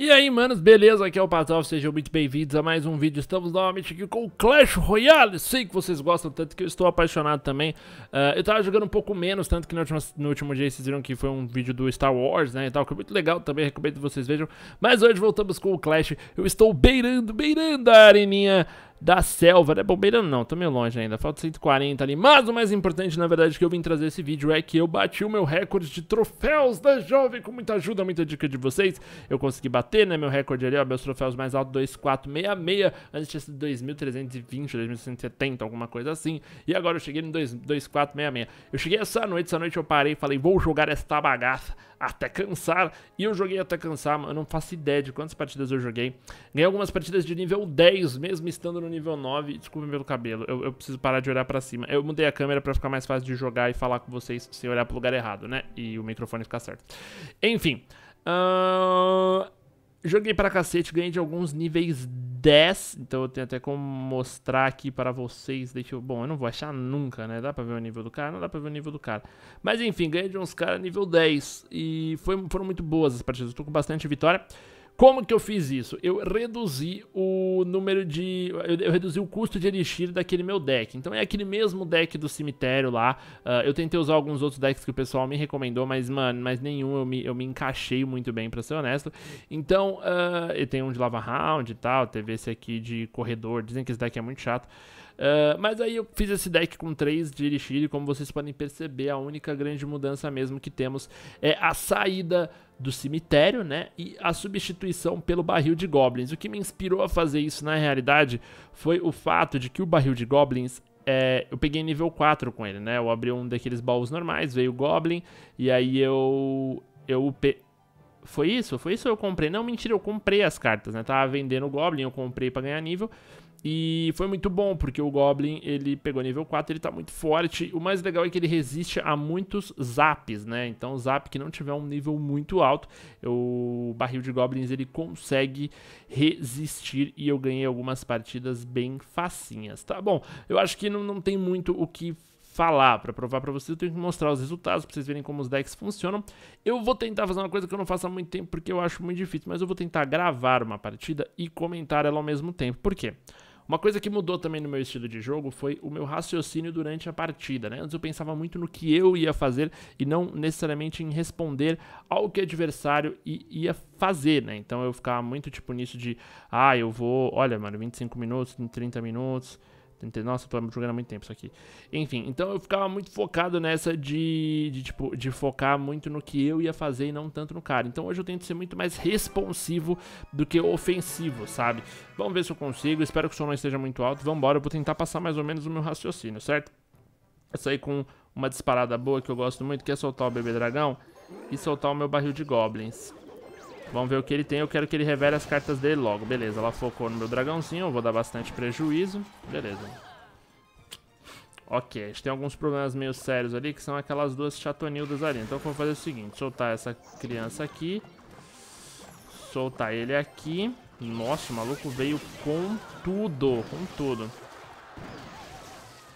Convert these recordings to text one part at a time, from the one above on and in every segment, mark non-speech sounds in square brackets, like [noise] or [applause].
E aí, manos, beleza? Aqui é o Patoff, sejam muito bem-vindos a mais um vídeo. Estamos novamente aqui com o Clash Royale. Sei que vocês gostam tanto que eu estou apaixonado também. Uh, eu tava jogando um pouco menos, tanto que no último, no último dia vocês viram que foi um vídeo do Star Wars, né, e tal, que é muito legal também, recomendo que vocês vejam. Mas hoje voltamos com o Clash. Eu estou beirando, beirando a areninha da selva, né? Bombeirando não, tô meio longe ainda, falta 140 ali. Mas o mais importante, na verdade, que eu vim trazer esse vídeo é que eu bati o meu recorde de troféus da jovem com muita ajuda, muita dica de vocês. Eu consegui bater, né, meu recorde ali, ó, meus troféus mais altos, 2466, antes tinha sido 2320, 2170, alguma coisa assim. E agora eu cheguei no 2466. Eu cheguei essa noite, essa noite eu parei e falei, vou jogar esta bagaça até cansar. E eu joguei até cansar, eu não faço ideia de quantas partidas eu joguei. Ganhei algumas partidas de nível 10, mesmo estando no nível 9. Desculpa pelo cabelo, eu, eu preciso parar de olhar pra cima. Eu mudei a câmera pra ficar mais fácil de jogar e falar com vocês sem olhar pro lugar errado, né? E o microfone ficar certo. Enfim. Uh, joguei pra cacete, ganhei de alguns níveis 10, então eu tenho até como mostrar aqui para vocês, deixa eu, bom, eu não vou achar nunca, né, dá pra ver o nível do cara? Não dá pra ver o nível do cara, mas enfim, ganhei de uns caras nível 10, e foi, foram muito boas as partidas, eu tô com bastante vitória, como que eu fiz isso? Eu reduzi o número de... Eu, eu, reduzi o custo de Elixir daquele meu deck. Então é aquele mesmo deck do cemitério lá. Uh, eu tentei usar alguns outros decks que o pessoal me recomendou, mas, mano, mas nenhum eu me, eu me encaixei muito bem, pra ser honesto. Então, uh, eu tenho um de Lava Round e tal, teve esse aqui de Corredor. Dizem que esse deck é muito chato. Uh, mas aí eu fiz esse deck com 3 de como vocês podem perceber, a única grande mudança mesmo que temos é a saída do cemitério, né, e a substituição pelo barril de goblins. O que me inspirou a fazer isso na realidade foi o fato de que o barril de goblins é, eu peguei nível 4 com ele, né? Eu abri um daqueles baús normais, veio o Goblin, e aí eu. Eu. Foi isso? Foi isso eu comprei? Não, mentira, eu comprei as cartas, né? Tava vendendo o Goblin, eu comprei para ganhar nível. E foi muito bom, porque o Goblin, ele pegou nível 4, ele tá muito forte. O mais legal é que ele resiste a muitos zaps, né? Então, zap que não tiver um nível muito alto, o barril de Goblins, ele consegue resistir. E eu ganhei algumas partidas bem facinhas, tá bom? Eu acho que não, não tem muito o que falar, para provar para vocês, eu tenho que mostrar os resultados para vocês verem como os decks funcionam. Eu vou tentar fazer uma coisa que eu não faço há muito tempo porque eu acho muito difícil, mas eu vou tentar gravar uma partida e comentar ela ao mesmo tempo. Por quê? Uma coisa que mudou também no meu estilo de jogo foi o meu raciocínio durante a partida, né? Antes eu pensava muito no que eu ia fazer e não necessariamente em responder ao que o adversário ia fazer, né? Então eu ficava muito tipo nisso de, ah, eu vou, olha, mano, 25 minutos, 30 minutos, nossa, tô jogando há muito tempo isso aqui. Enfim, então eu ficava muito focado nessa de, de, tipo, de focar muito no que eu ia fazer e não tanto no cara. Então hoje eu tento ser muito mais responsivo do que ofensivo, sabe? Vamos ver se eu consigo. Espero que o som não esteja muito alto. Vamos embora, eu vou tentar passar mais ou menos o meu raciocínio, certo? Eu saí com uma disparada boa que eu gosto muito, que é soltar o bebê dragão e soltar o meu barril de goblins. Vamos ver o que ele tem. Eu quero que ele revele as cartas dele logo. Beleza, ela focou no meu dragãozinho. Eu vou dar bastante prejuízo. Beleza. Ok, a gente tem alguns problemas meio sérios ali, que são aquelas duas chatonildas ali. Então eu vou fazer o seguinte, soltar essa criança aqui. Soltar ele aqui. Nossa, o maluco veio com tudo, com tudo.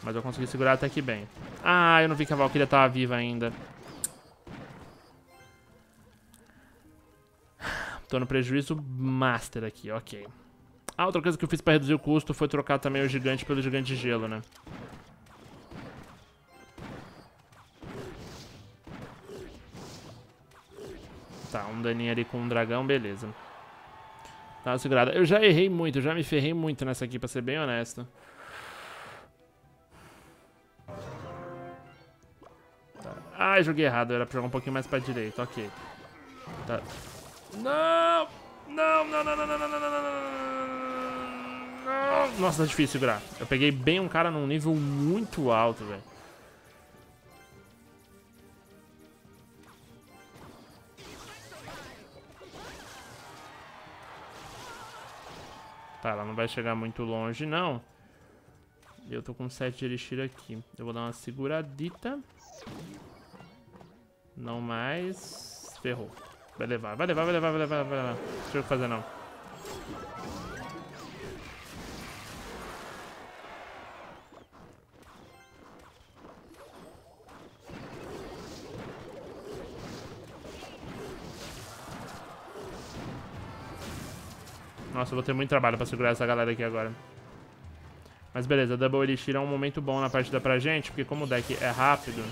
Mas eu consegui segurar até que bem. Ah, eu não vi que a Valkyria tava viva ainda. Tô no prejuízo master aqui, ok. Ah, outra coisa que eu fiz pra reduzir o custo foi trocar também o gigante pelo gigante de gelo, né? Tá, um daninho ali com um dragão, beleza. Tá segurada. Eu já errei muito, já me ferrei muito nessa aqui, pra ser bem honesto. Tá. Ah, joguei errado, era pra jogar um pouquinho mais pra direita, ok. Tá. Não! Não, não, não, não, não, não, não, não, não, não. Nossa, tá difícil segurar. Eu peguei bem um cara num nível muito alto, velho. Tá, ela não vai chegar muito longe, não. E eu tô com 7 de elixir aqui. Eu vou dar uma seguradita. Não mais. Ferrou. Vai levar, vai levar, vai levar, vai levar, vai levar. O que fazer não. Nossa, eu vou ter muito trabalho pra segurar essa galera aqui agora. Mas beleza, Double Elixir é um momento bom na partida pra gente, porque como o deck é rápido...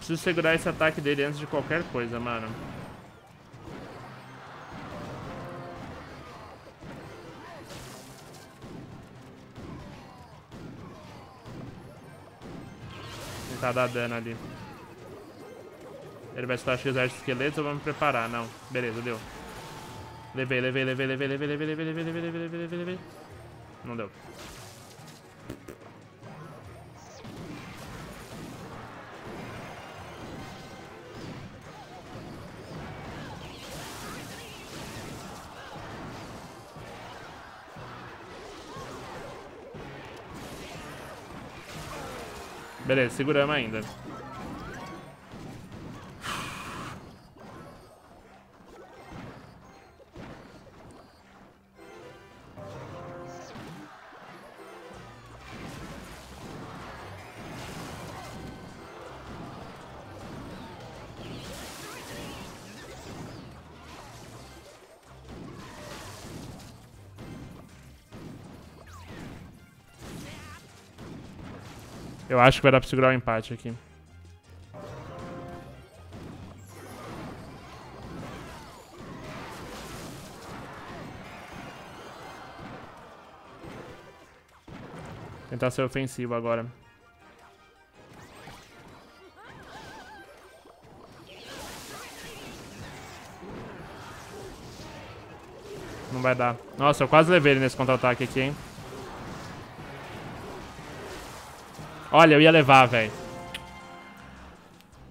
preciso segurar esse ataque dele antes de qualquer coisa, mano. Tentar dar dano ali. Ele vai soltar X de esqueletos ou vamos preparar? Não. Beleza, deu. Levei, levei, levei, levei, levei, levei, levei, levei, levei, levei, levei, levei, levei. Não deu. Beleza, seguramos ainda. Eu acho que vai dar pra segurar o empate aqui. Tentar ser ofensivo agora. Não vai dar. Nossa, eu quase levei ele nesse contra-ataque aqui, hein. Olha, eu ia levar, velho.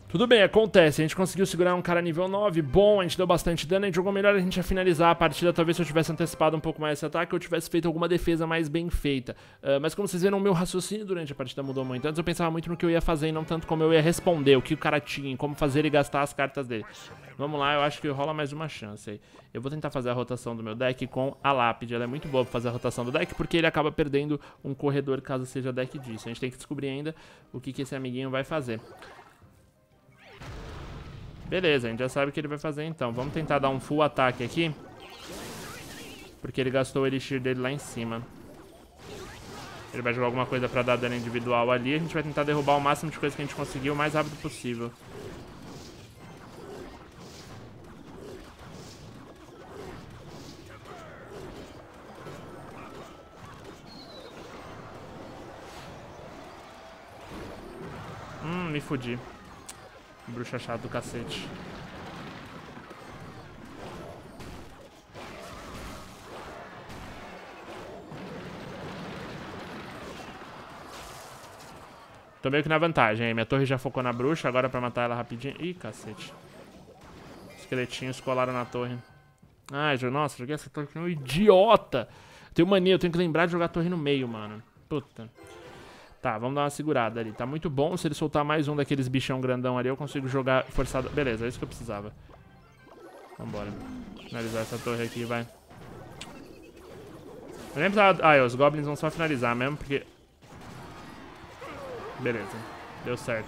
Tudo bem, acontece. A gente conseguiu segurar um cara nível 9. Bom, a gente deu bastante dano. A gente jogou melhor a gente ia finalizar a partida. Talvez se eu tivesse antecipado um pouco mais esse ataque, eu tivesse feito alguma defesa mais bem feita. Uh, mas como vocês viram, o meu raciocínio durante a partida mudou muito. Antes eu pensava muito no que eu ia fazer e não tanto como eu ia responder, o que o cara tinha, como fazer ele gastar as cartas dele. Vamos lá, eu acho que rola mais uma chance aí. Eu vou tentar fazer a rotação do meu deck com a lápide. Ela é muito boa pra fazer a rotação do deck, porque ele acaba perdendo um corredor caso seja deck disso. A gente tem que descobrir ainda o que, que esse amiguinho vai fazer. Beleza, a gente já sabe o que ele vai fazer então. Vamos tentar dar um full ataque aqui. Porque ele gastou o elixir dele lá em cima. Ele vai jogar alguma coisa pra dar dano individual ali. A gente vai tentar derrubar o máximo de coisa que a gente conseguir o mais rápido possível. Hum, me fudi. Bruxa chata do cacete. Tô meio que na vantagem, hein? Minha torre já focou na bruxa, agora pra matar ela rapidinho. Ih, cacete. Esqueletinhos colaram na torre. Ai, nossa, joguei essa torre que um idiota. Tenho mania, eu tenho que lembrar de jogar a torre no meio, mano. Puta. Tá, vamos dar uma segurada ali. Tá muito bom. Se ele soltar mais um daqueles bichão grandão ali, eu consigo jogar forçado. Beleza, é isso que eu precisava. Vambora. Finalizar essa torre aqui, vai. Eu nem precisava... Ah, os goblins vão só finalizar mesmo, porque... Beleza. Deu certo.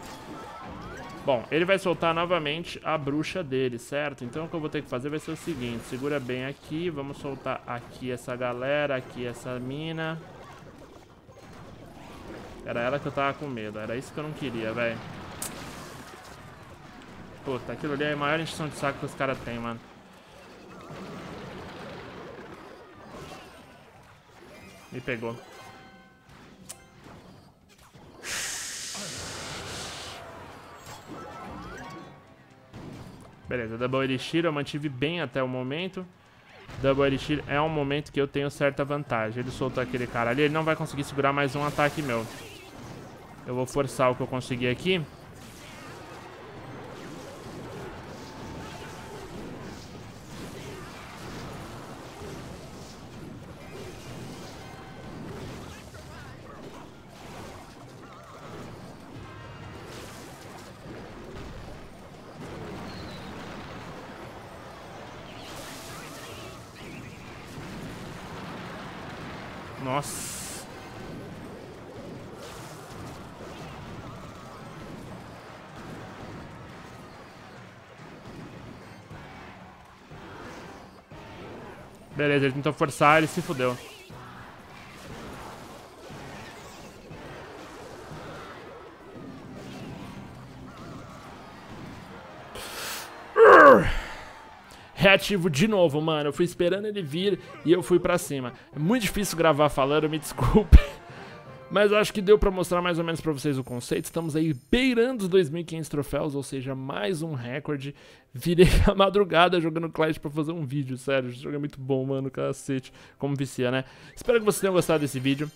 Bom, ele vai soltar novamente a bruxa dele, certo? Então o que eu vou ter que fazer vai ser o seguinte. Segura bem aqui. Vamos soltar aqui essa galera, aqui essa mina... Era ela que eu tava com medo. Era isso que eu não queria, velho. Puta, aquilo ali é a maior encheção de saco que os caras têm, mano. Me pegou. Beleza, Double Elixir eu mantive bem até o momento. Double Elixir é um momento que eu tenho certa vantagem. Ele soltou aquele cara ali, ele não vai conseguir segurar mais um ataque meu. Eu vou forçar o que eu conseguir aqui. Nossa. Beleza, ele tentou forçar, ele se fudeu. reativo de novo, mano. Eu fui esperando ele vir e eu fui pra cima. É muito difícil gravar falando, me desculpe. Mas acho que deu pra mostrar mais ou menos pra vocês o conceito. Estamos aí beirando os 2.500 troféus, ou seja, mais um recorde. Virei [laughs] a madrugada jogando Clash pra fazer um vídeo, sério. Esse jogo é muito bom, mano, cacete. Como vicia, né? Espero que vocês tenham gostado desse vídeo.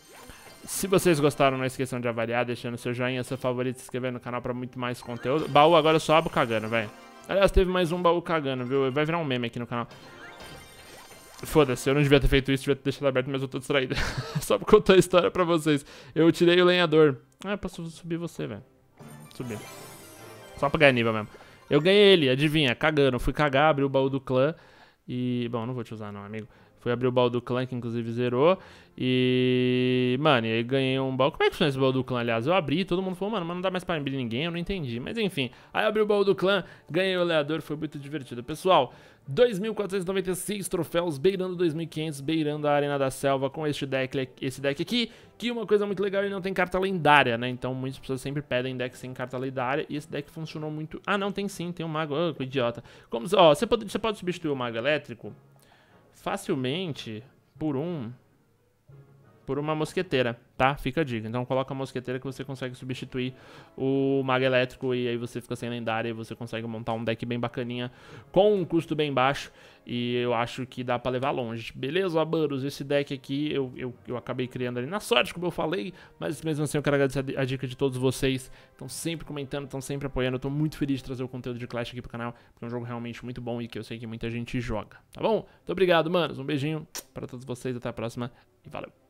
Se vocês gostaram, não esqueçam de avaliar, deixando seu joinha, seu favorito, se inscrever no canal pra muito mais conteúdo. Baú agora eu só abo cagando, velho. Aliás, teve mais um baú cagando, viu? Vai virar um meme aqui no canal. Foda-se, eu não devia ter feito isso, devia ter deixado aberto, mas eu tô distraído. [laughs] Só pra contar a história pra vocês. Eu tirei o lenhador. Ah, posso subir você, velho. Subir. Só pra ganhar nível mesmo. Eu ganhei ele, adivinha, cagando. Fui cagar, abri o baú do clã. E, bom, não vou te usar não, amigo. Fui abrir o baú do clã, que inclusive zerou. E, mano, e aí ganhei um baú. Como é que funciona esse baú do clã, aliás? Eu abri, todo mundo falou, mano, mas não dá mais pra abrir ninguém, eu não entendi. Mas enfim, aí abri o baú do clã, ganhei o oleador, foi muito divertido. Pessoal, 2.496 troféus, beirando 2.500, beirando a Arena da Selva com este deck, esse deck aqui. Que uma coisa muito legal, ele não tem carta lendária, né? Então muitas pessoas sempre pedem deck sem carta lendária. E esse deck funcionou muito... Ah, não, tem sim, tem um mago. Oh, que idiota. Como... Ó, você pode, você pode substituir o mago elétrico facilmente por um por uma mosqueteira, tá? Fica a dica. Então coloca a mosqueteira que você consegue substituir o mago elétrico e aí você fica sem lendária e você consegue montar um deck bem bacaninha com um custo bem baixo e eu acho que dá pra levar longe. Beleza, Abaros? Esse deck aqui eu, eu, eu acabei criando ali na sorte, como eu falei, mas mesmo assim eu quero agradecer a, a dica de todos vocês. Estão sempre comentando, estão sempre apoiando. Eu tô muito feliz de trazer o conteúdo de Clash aqui pro canal, porque é um jogo realmente muito bom e que eu sei que muita gente joga, tá bom? Muito obrigado, manos. Um beijinho para todos vocês, até a próxima e valeu!